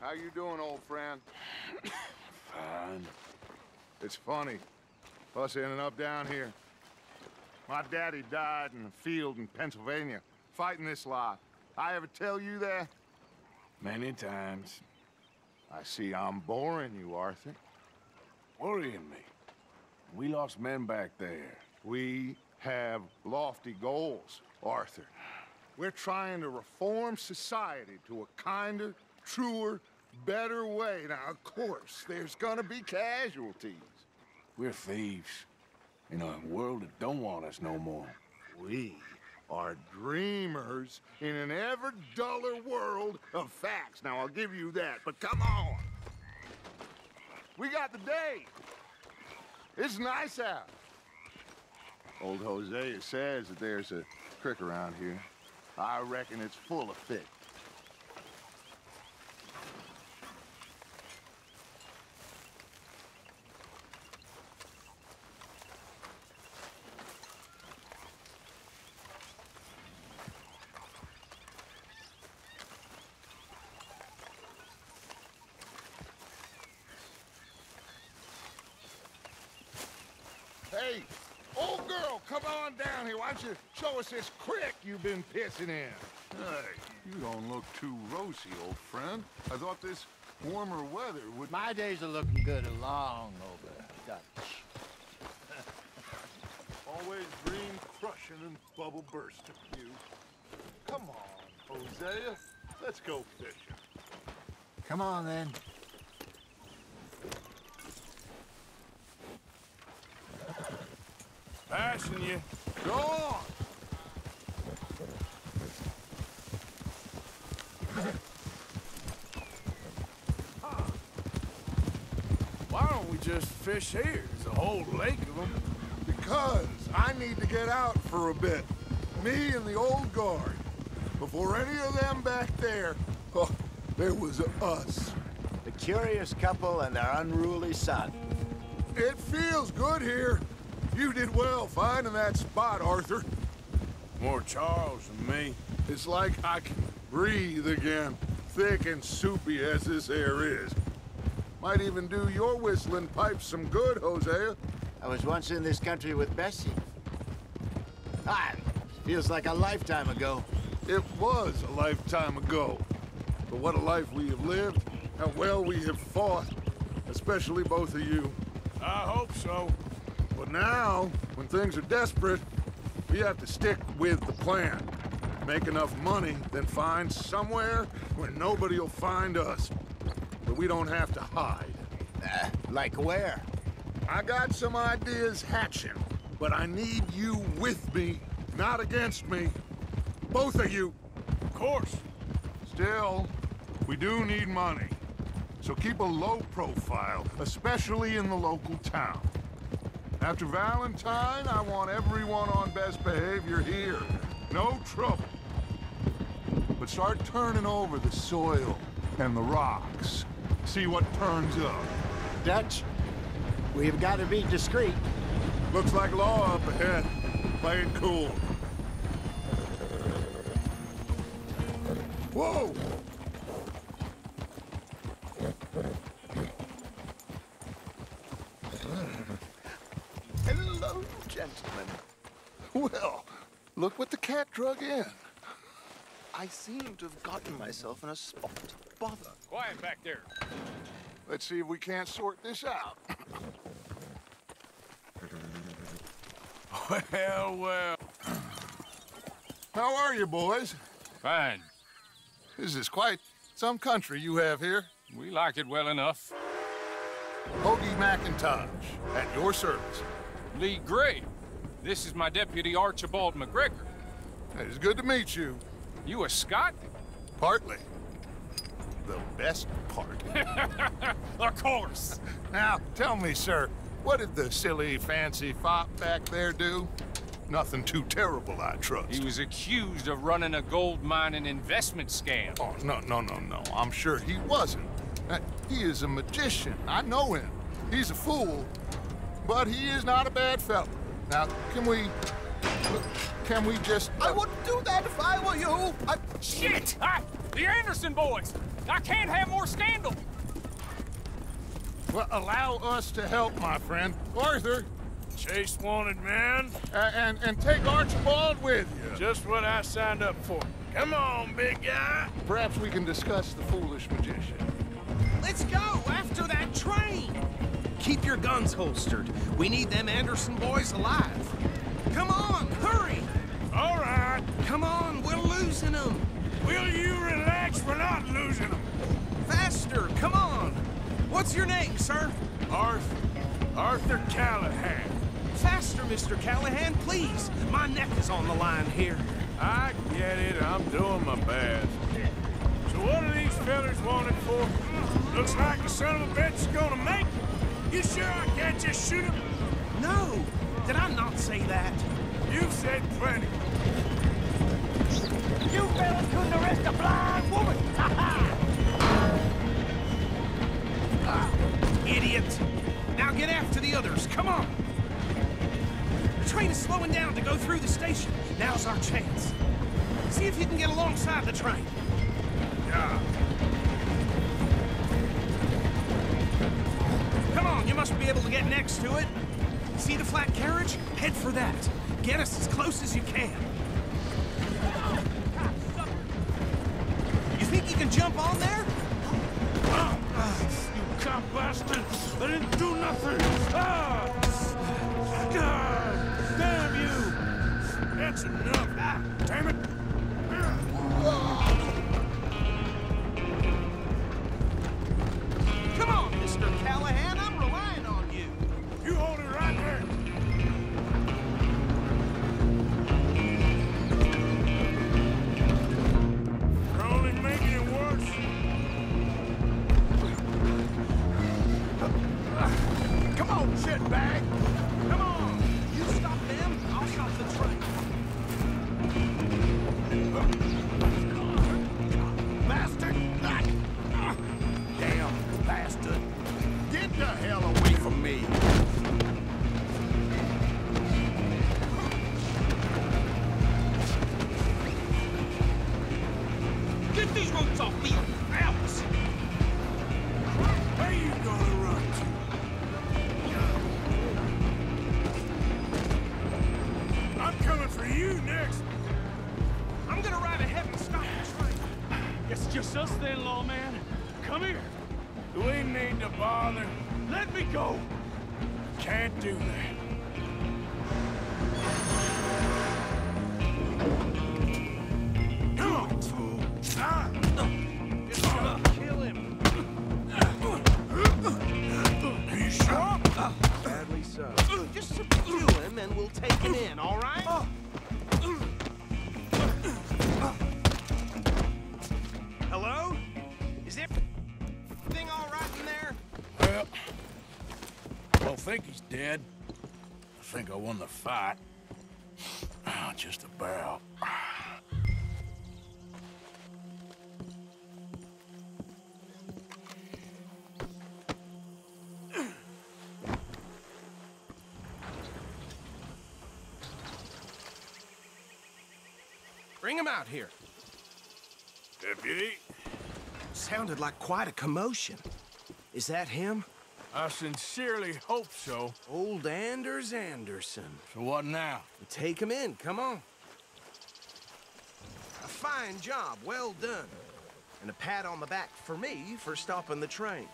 How you doing, old friend? Fine. It's funny. Us ending up down here. My daddy died in a field in Pennsylvania, fighting this lot. I ever tell you that? Many times. I see I'm boring you, Arthur. Worrying me. We lost men back there. We have lofty goals, Arthur. We're trying to reform society to a kinder, truer, better way. Now, of course, there's gonna be casualties. We're thieves. In a world that don't want us no more. We are dreamers in an ever duller world of facts. Now, I'll give you that, but come on. We got the day. It's nice out. Old Hosea says that there's a creek around here. I reckon it's full of fish. Hey, old girl, come on down here. Why don't you show us this creek you've been pissing in? Hey, you don't look too rosy, old friend. I thought this warmer weather would... My days are looking good along over Dutch. Always dream crushing and bubble bursting, you. Come on, Hosea. Let's go fishing. Come on, then. Passing you. Go on! Why don't we just fish here? There's a whole lake of them. Because I need to get out for a bit. Me and the old guard. Before any of them back there, oh, there was us. The curious couple and their unruly son. It feels good here. You did well finding that spot, Arthur. More Charles than me. It's like I can breathe again, thick and soupy as this air is. Might even do your whistling pipes some good, Hosea. I was once in this country with Bessie. Ah, feels like a lifetime ago. It was a lifetime ago. But what a life we have lived, how well we have fought, especially both of you. I hope so. But now, when things are desperate, we have to stick with the plan. Make enough money, then find somewhere where nobody will find us. But we don't have to hide. Uh, like where? I got some ideas hatching, but I need you with me, not against me. Both of you. Of course. Still, we do need money. So keep a low profile, especially in the local town. After Valentine, I want everyone on best behavior here. No trouble. But start turning over the soil and the rocks. See what turns up. Dutch, we've got to be discreet. Looks like law up ahead. Play it cool. Whoa! Look what the cat drug in. I seem to have gotten myself in a spot of bother. Quiet back there. Let's see if we can't sort this out. Well, well. How are you, boys? Fine. This is quite some country you have here. We like it well enough. Hoagie McIntosh, at your service. Leigh Gray. This is my deputy Archibald McGregor. It is good to meet you. You a Scot? Partly. The best part. of course. Now, tell me, sir, what did the silly, fancy fop back there do? Nothing too terrible, I trust. He was accused of running a gold mining investment scam. Oh, no, no, no, no. I'm sure he wasn't. He is a magician. I know him. He's a fool, but he is not a bad fellow. Now, can we... Can we just... I wouldn't do that if I were you. I... Shit! Ah, the Anderson boys! I can't have more scandal. Well, allow us to help, my friend. Arthur, Chase wanted man. uh, and, and take Archibald with you. Just what I signed up for. Come on, big guy. Perhaps we can discuss the foolish magician. Let's go after that train. Keep your guns holstered. We need them Anderson boys alive. Come on, hurry. All right. Come on, we're losing them. Will you relax? We're not losing them. Faster, come on. What's your name, sir? Arthur. Arthur Callahan. Faster, Mr. Callahan, please. My neck is on the line here. I get it. I'm doing my best. So what are these fellas wanted for? Looks like the son of a bitch is gonna make. You sure I can't just shoot him? No, did I not say that? You've said plenty. You fellas couldn't arrest a blind woman! Ha ha! Ah, idiot. Now get after the others, come on. The train is slowing down to go through the station. Now's our chance. See if you can get alongside the train. To it. See the flat carriage? Head for that. Get us as close as you can. For you next. I'm gonna ride ahead and stop the train. It's just us then, lawman. Come here. Do we need to bother? Let me go. Can't do that. Come on, fool. Ah. Just gonna kill him. Are you sure? Badly so. Just subdue him and we'll take him in, all right? Fight. Ah, just about. Bring him out here. Deputy, Sounded like quite a commotion. Is that him? I sincerely hope so. Old Anders Anderson. So what now? Take him in, come on. A fine job, well done. And a pat on the back for me for stopping the train.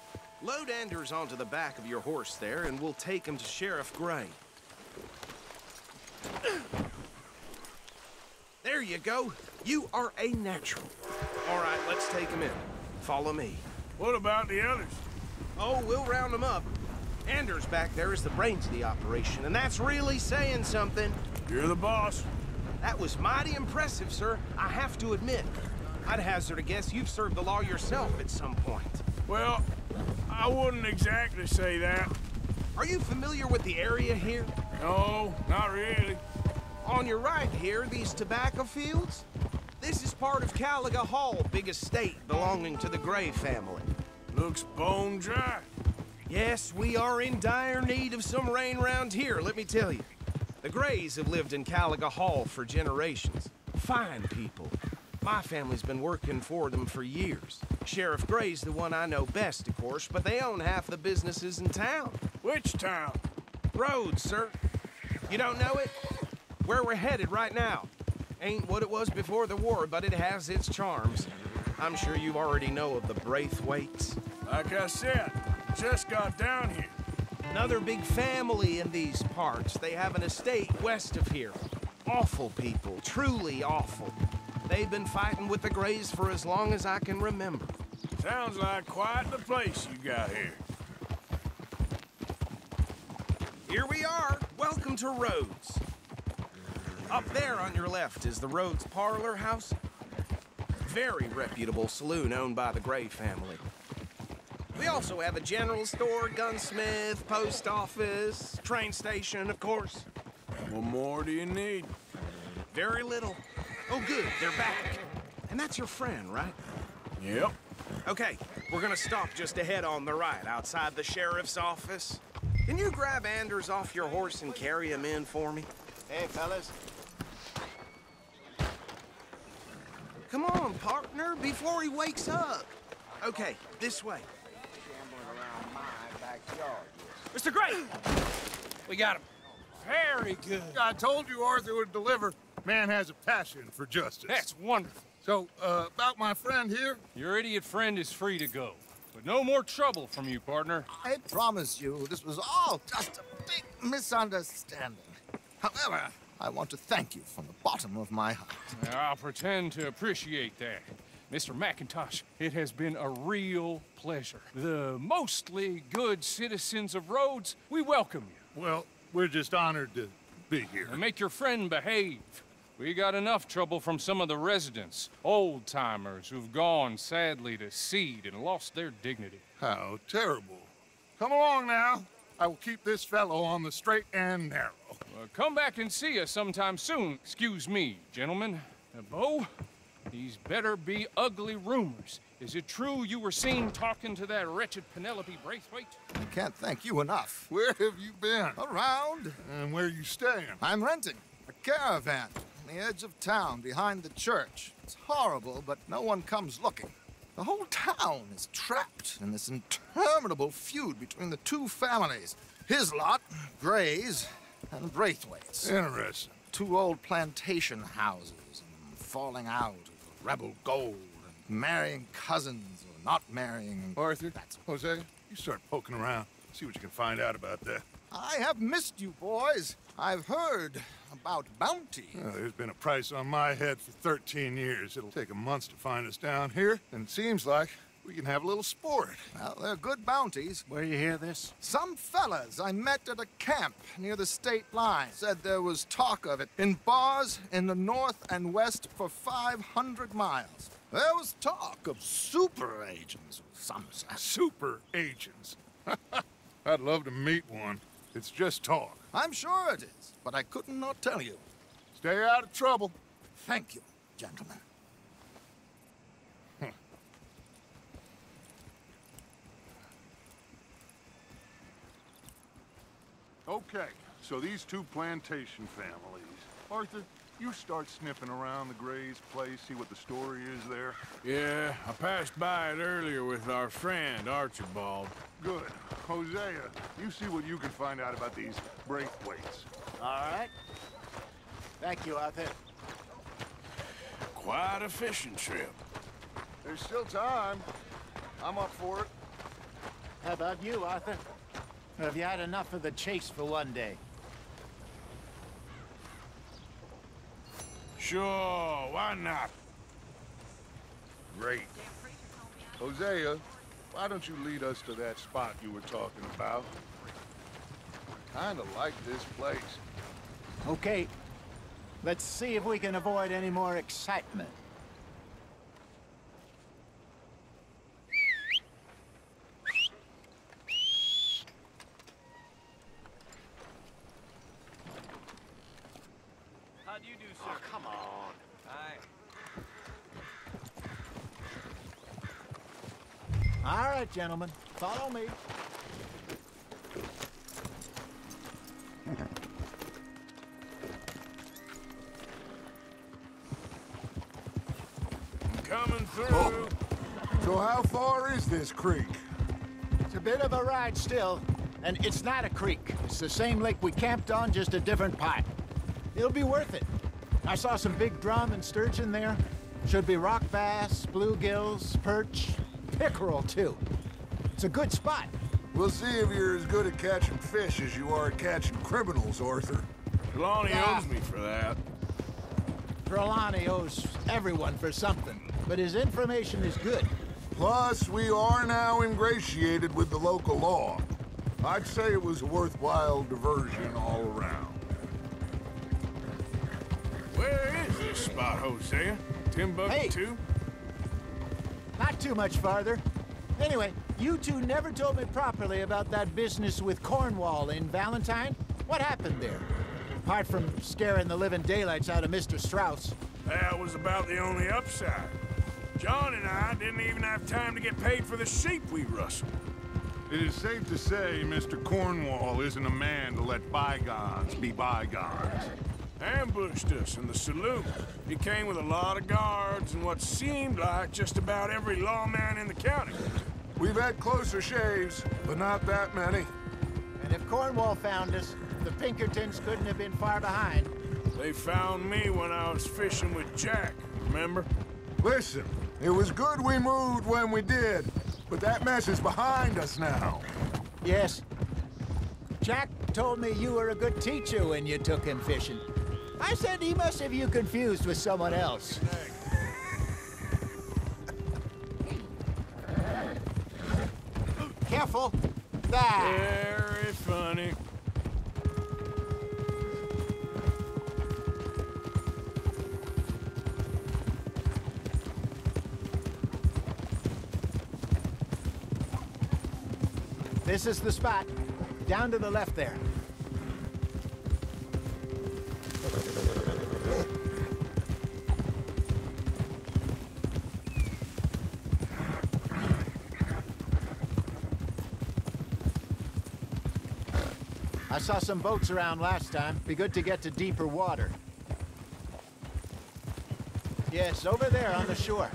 Load Anders onto the back of your horse there, and we'll take him to Sheriff Gray. There you go. You are a natural. All right, let's take him in. Follow me. What about the others? Oh, we'll round them up. Anders back there is the brains of the operation, and that's really saying something. You're the boss. That was mighty impressive, sir. I have to admit. I'd hazard a guess you've served the law yourself at some point. Well, I wouldn't exactly say that. Are you familiar with the area here? No, not really. On your right here, these tobacco fields? This is part of Caliga Hall, big estate belonging to the Gray family. Looks bone dry. Yes, we are in dire need of some rain round here, let me tell you. The Grays have lived in Caliga Hall for generations. Fine people. My family's been working for them for years. Sheriff Gray's the one I know best, of course, but they own half the businesses in town. Which town? Rhodes, sir. You don't know it? Where we're headed right now. Ain't what it was before the war, but it has its charms. I'm sure you already know of the Braithwaites. Like I said, just got down here. Another big family in these parts. They have an estate west of here. Awful people, truly awful. They've been fighting with the Grays for as long as I can remember. Sounds like quite the place you got here. Here we are. Welcome to Rhodes. Up there on your left is the Rhodes Parlor House. Very reputable saloon owned by the Gray family. We also have a general store, gunsmith, post office, train station, of course. What more do you need? Very little. Oh, good, they're back. And that's your friend, right? Yep. Okay, we're gonna stop just ahead on the right, outside the sheriff's office. Can you grab Anders off your horse and carry him in for me? Hey, fellas. Come on, partner, before he wakes up. Okay, this way. Mr. Gray! We got him. Very good. I told you Arthur would deliver. Man has a passion for justice. That's wonderful. So, uh, about my friend here, Your idiot friend is free to go. But no more trouble from you, partner. I promise you, this was all just a big misunderstanding. However, I want to thank you from the bottom of my heart. I'll pretend to appreciate that. Mr. McIntosh, it has been a real pleasure. The mostly good citizens of Rhodes, we welcome you. well, we're just honored to be here. And make your friend behave. We got enough trouble from some of the residents, old timers who've gone sadly to seed and lost their dignity. How terrible. Come along now. I will keep this fellow on the straight and narrow. Uh, come back and see us sometime soon. Excuse me, gentlemen. Uh, Beau, these better be ugly rumors. Is it true you were seen talking to that wretched Penelope Braithwaite? I can't thank you enough. Where have you been? Around, And where are you staying? I'm renting a caravan on the edge of town behind the church. It's horrible, but no one comes looking. The whole town is trapped in this interminable feud between the two families. His lot, Gray's, and Braithwaite's. Interesting. Two old plantation houses and falling out of rebel gold and marrying cousins or not marrying. Arthur, That's Jose, you start poking around. See what you can find out about that. I have missed you, boys. I've heard about bounty. Uh, there's been a price on my head for 13 years. It'll take a month to find us down here, and it seems like we can have a little sport. Well, they're good bounties. Where you hear this? Some fellas I met at a camp near the state line said there was talk of it in bars in the north and west for 500 miles. There was talk of super agents of some sort. Super agents. I'd love to meet one. It's just talk. I'm sure it is, but I couldn't not tell you. Stay out of trouble. Thank you, gentlemen. Okay, so these two plantation families. Arthur, you start sniffing around the Gray's place, see what the story is there. Yeah, I passed by it earlier with our friend, Archibald. Good. Hosea, you see what you can find out about these Braithwaites. All right. Thank you, Arthur. Quite a fishing trip. There's still time. I'm up for it. How about you, Arthur? Have you had enough of the chase for one day? Sure, why not? Great. Hosea, why don't you lead us to that spot you were talking about? I kinda like this place. Okay. Let's see if we can avoid any more excitement. How do you do, sir? come on. Hi. All right, gentlemen. Follow me. Coming through. Oh. So how far is this creek? It's a bit of a ride still, and it's not a creek. It's the same lake we camped on, just a different part. It'll be worth it. I saw some big drum and sturgeon there. Should be rock bass, bluegills, perch, pickerel too. It's a good spot. We'll see if you're as good at catching fish as you are at catching criminals, Arthur. Trelawney Yeah. owes me for that. Trelawney owes everyone for something, but his information is good. Plus, we are now ingratiated with the local law. I'd say it was a worthwhile diversion all around. Where is this spot, Hosea? Timbuktu? Too? Not too much farther. Anyway, you two never told me properly about that business with Cornwall in Valentine. What happened there? Apart from scaring the living daylights out of Mr. Strauss. That was about the only upside. John and I didn't even have time to get paid for the sheep we rustled. It is safe to say Mr. Cornwall isn't a man to let bygones be bygones. Ambushed us in the saloon. He came with a lot of guards and what seemed like just about every lawman in the county. We've had closer shaves, but not that many. And if Cornwall found us, the Pinkertons couldn't have been far behind. They found me when I was fishing with Jack, remember? Listen, it was good we moved when we did, but that mess is behind us now. Yes. Jack told me you were a good teacher when you took him fishing. I said he must have you confused with someone else. Careful. There. Very funny. This is the spot. Down to the left there. Saw some boats around last time. Be good to get to deeper water. Yes, over there on the shore.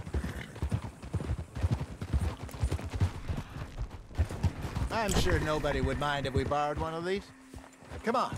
I'm sure nobody would mind if we borrowed one of these. Come on.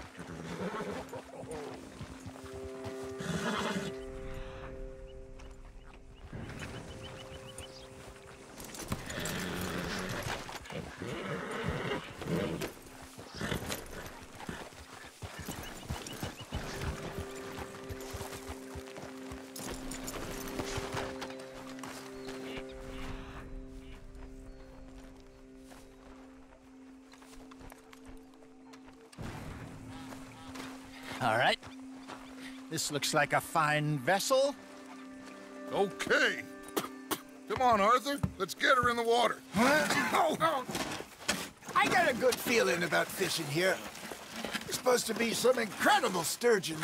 This looks like a fine vessel. Okay. Come on, Arthur. Let's get her in the water. Oh, I got a good feeling about fishing here. There's supposed to be some incredible sturgeon.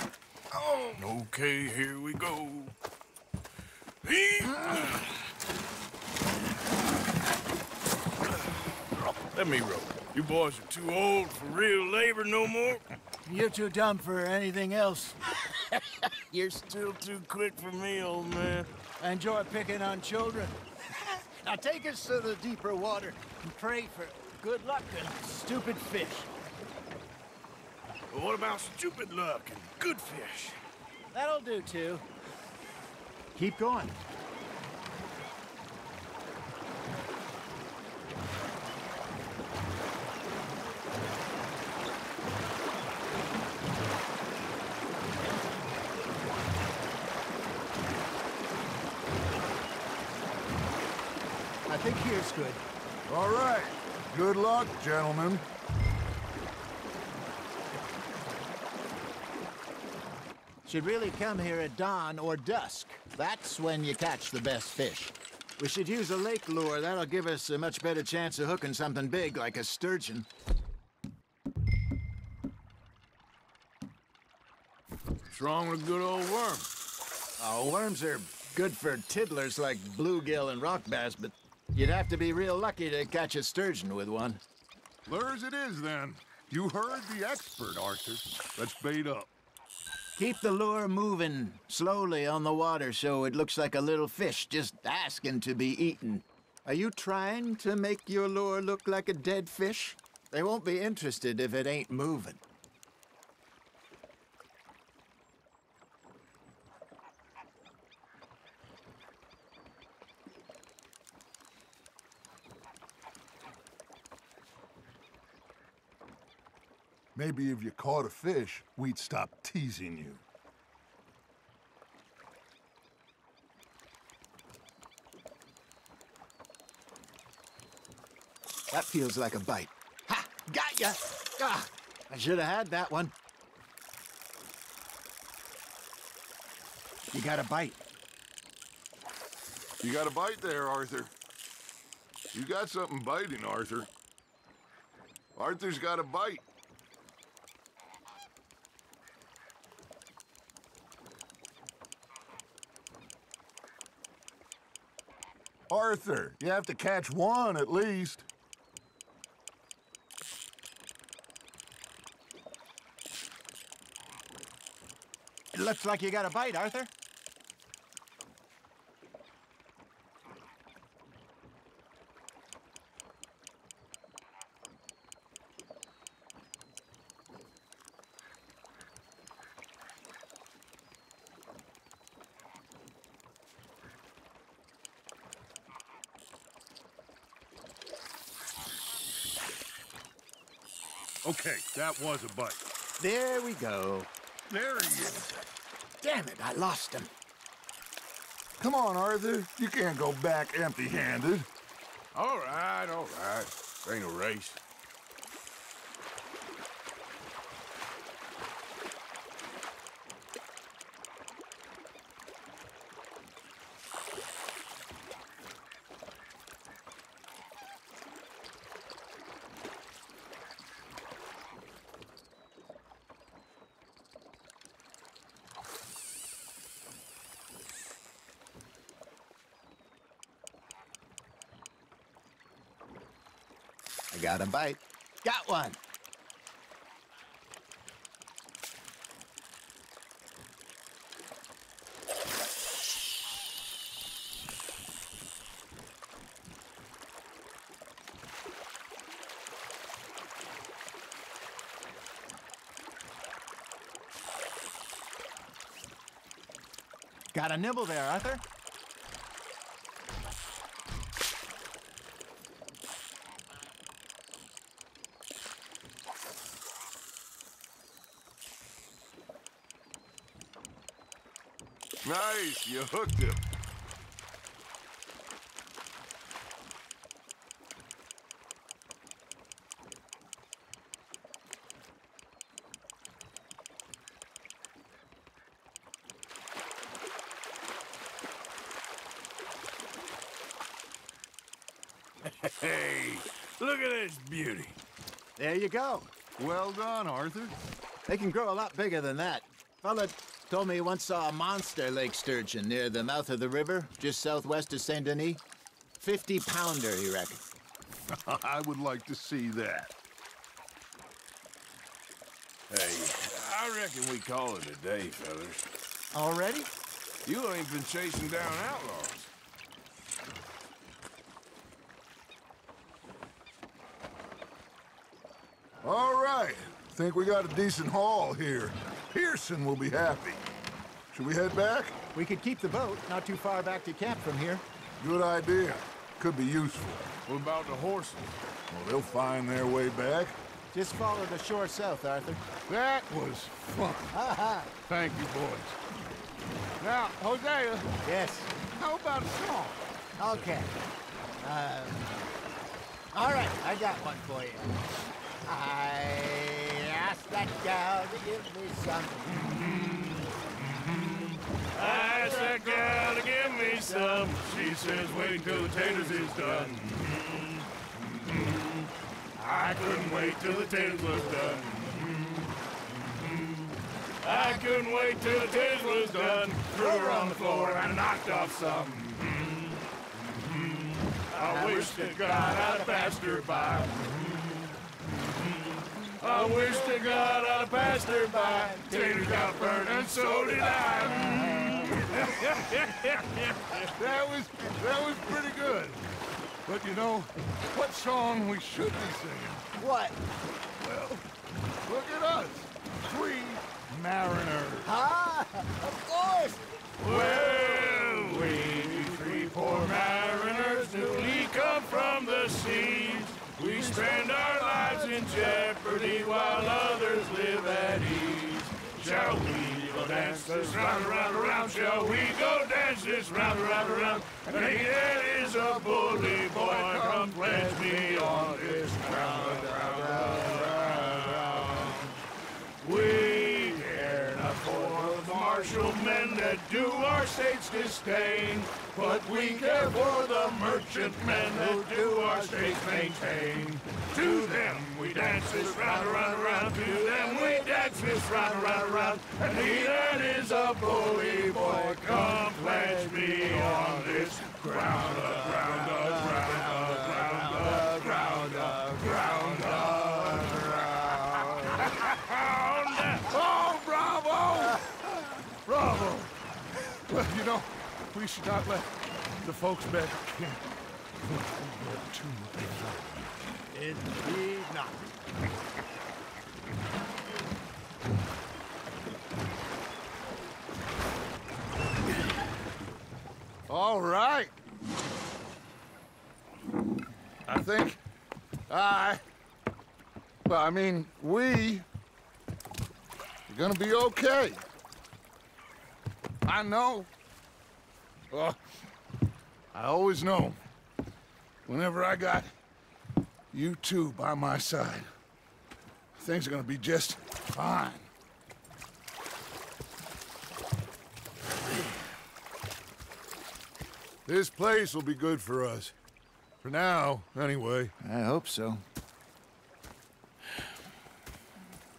Oh, Okay, here we go. Let me row. You boys are too old for real labor no more. You're too dumb for anything else. You're still too quick for me, old man. I enjoy picking on children. now take us to the deeper water and pray for good luck and stupid fish. But what about stupid luck and good fish? That'll do too. Keep going. I think here's good. All right. Good luck, gentlemen. Should really come here at dawn or dusk. That's when you catch the best fish. We should use a lake lure. That'll give us a much better chance of hooking something big like a sturgeon. What's wrong with a good old worm? Oh, worms are good for tiddlers like bluegill and rock bass, but you'd have to be real lucky to catch a sturgeon with one. Lures it is, then. You heard the expert, Arthur. Let's bait up. Keep the lure moving slowly on the water so it looks like a little fish just asking to be eaten. Are you trying to make your lure look like a dead fish? They won't be interested if it ain't moving. Maybe if you caught a fish, we'd stop teasing you. That feels like a bite. Ha! Got ya! Ah, I should have had that one. You got a bite. You got a bite there, Arthur. You got something biting, Arthur. Arthur's got a bite. Arthur, you have to catch one at least. It looks like you got a bite, Arthur. Okay, that was a bite. There we go. There he is. Damn it, I lost him. Come on, Arthur. You can't go back empty-handed. All right, all right. Ain't a race. I got a bite. Got one. Got a nibble there, Arthur. Nice, you hooked him. Hey, look at this beauty. There you go. Well done, Arthur. They can grow a lot bigger than that. Fella told me he once saw a monster lake sturgeon near the mouth of the river, just southwest of Saint Denis. 50 pounder, he reckons. I would like to see that. Hey, I reckon we call it a day, fellas. Already? You ain't been chasing down outlaws. All right. Think we got a decent haul here. Pearson will be happy. Should we head back? We could keep the boat not too far back to camp from here. Good idea. Could be useful. What about the horses? Well, they'll find their way back. Just follow the shore south, Arthur. That was fun. Ha Thank you, boys. Now, Hosea, Yes. how about a song? Okay. Uh, all right, I got one for you. I asked that gal to give me some. I asked that gal to give me some. She says, wait till the taters is done. I couldn't wait till the taters was done. I couldn't wait till the taters was done. Threw her on the floor and knocked off some. I wish that God I'd passed her by. I wish to God I'd passed her by. Taters got burned and so did I. That was that was pretty good. But you know, what song we should be singing? What? Well, look at us. Three mariners. Ah, of course. Well, we three poor mariners newly come from the seas. Spend our lives in jeopardy while others live at ease. Shall we go dance this round, around, around? Shall we go dance this round, around, around? And he that is a bully boy, come pledge me on this ground, ground, ground, ground. We care not for the martial men that do our states disdain, but we care for the merchant men that do our states maintain. To them we dance this round, around, around. To them we dance this round, around, around. And he that is a bully boy, come pledge me on this ground, ground, ground, uh, ground, uh, ground, uh, ground. Oh, bravo! Bravo! Well, you know, we should not let the folks back get too much. Indeed not. All right. I think I, well, I mean, we are gonna be okay. I know. Well, I always know. Whenever I got you two by my side, things are gonna be just fine. This place will be good for us. For now, anyway. I hope so.